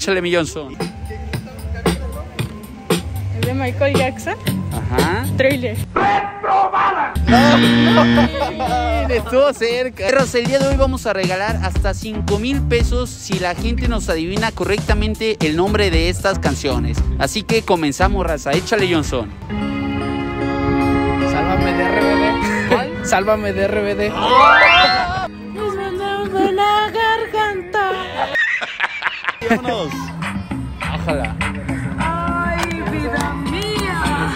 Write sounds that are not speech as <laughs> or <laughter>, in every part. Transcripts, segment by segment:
Échale mi Johnson. Es de Michael Jackson. Ajá. Trailer. Estuvo cerca. Perros, el día de hoy vamos a regalar hasta 5 mil pesos si la gente nos adivina correctamente el nombre de estas canciones. Así que comenzamos, raza. Échale, Johnson. Sálvame de RBD. <laughs> Sálvame de RBD. de Vámonos. Ájala. Ay, vida mía.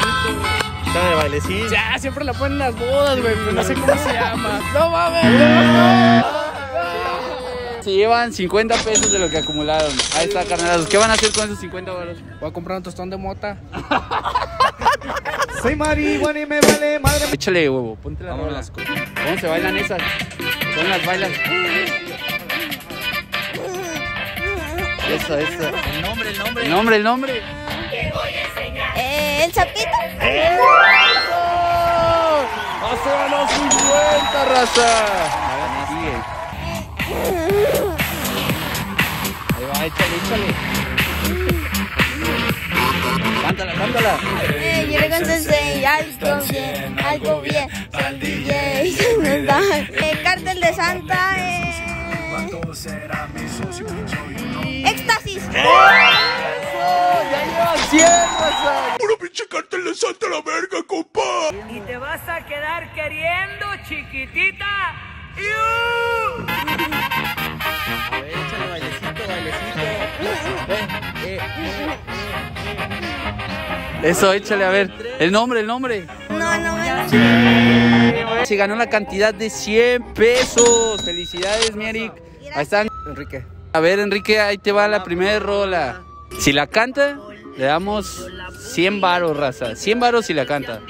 Dale, bailecín. Ya, siempre la ponen en las bodas, güey, pero no sé cómo se llama. No mames. no. Se llevan 50 pesos de lo que acumularon. Ahí está, carnalazos. ¿Qué van a hacer con esos 50 baros? Voy a comprar un tostón de mota. <laughs> Soy marihuana y me vale madre. Échale, huevo. Ponte la rola. ¿Cómo se bailan esas? Son las bailas. Eso, eso. El nombre, el nombre. El nombre, el nombre. Eh, el sapito. ¡Hace ganó 50, raza! Ahora sigue. Ahí va, échale, échale. Cántala, cántala. Eh, yo le contesté algo bien, algo bien. DJ, éxtasis. ¡Ya lleva 100, raza! Y te vas a quedar queriendo, chiquitita. A ver, échale bailecito, bailecito. Eh, Eso, échale, a ver. El nombre, el nombre. No, no me Se ganó la cantidad de 100 pesos. Felicidades, mi Eric. Ahí están. Enrique. A ver, Enrique, ahí te va la primera rola. Si la canta, le damos 100 varos, raza. 100 varos si la canta.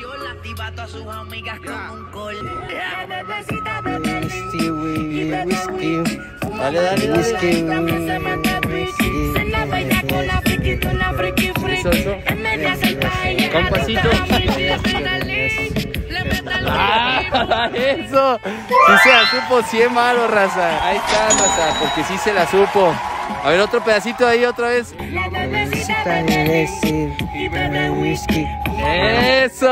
Dale, dale. Whisky. Con pasito. Ah, eso. Sí se la supo 100 varos, raza. Ahí está, raza, porque sí se la supo. A ver, otro pedacito ahí otra vez. whisky. Eso.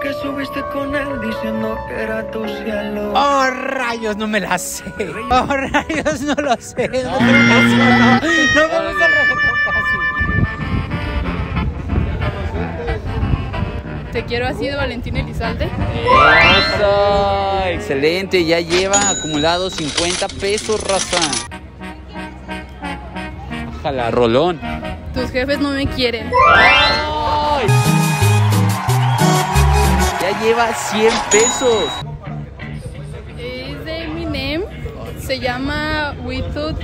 que subiste con él diciendo que era tu cielo. Oh, rayos, no me la sé. Oh, rayos, no lo sé. No. Te quiero así de Valentín Elizalde. Eso. Excelente, ya lleva acumulado 50 pesos, raza. Ojalá, rolón. Tus jefes no me quieren. ¡Ay! Ya lleva 100 pesos. Es de Eminem. Se llama We Thought.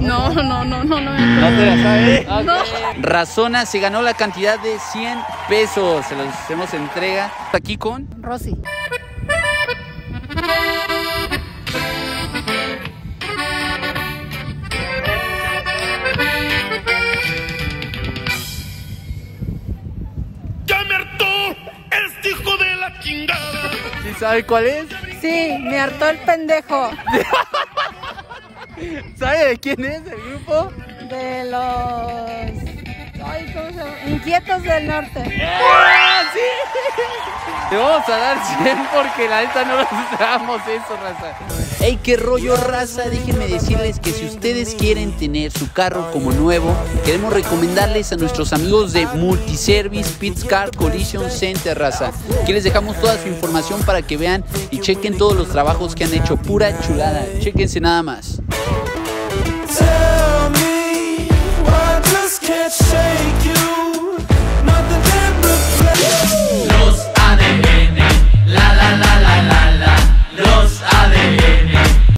No, no, no, no, no. ¿No te la sabes? No. Razona se ganó la cantidad de 100 pesos. Se los hacemos entrega. Aquí con Rosy. ¿Sí sabe cuál es? Sí, me hartó el pendejo <laughs> <laughs> ¿Sabe de quién es el grupo? de los. Ay, ¿cómo se llama? Inquietos del norte. ¡Ah, sí! <laughs> Te vamos a dar 100 porque la neta no nos damos eso, raza. ¡Ey, qué rollo, raza! Déjenme decirles que si ustedes quieren tener su carro como nuevo, queremos recomendarles a nuestros amigos de Multiservice Pits Car Collision Center, raza. Aquí les dejamos toda su información para que vean y chequen todos los trabajos que han hecho. Pura chulada. Chequense nada más. Tell me why I just can't shake you.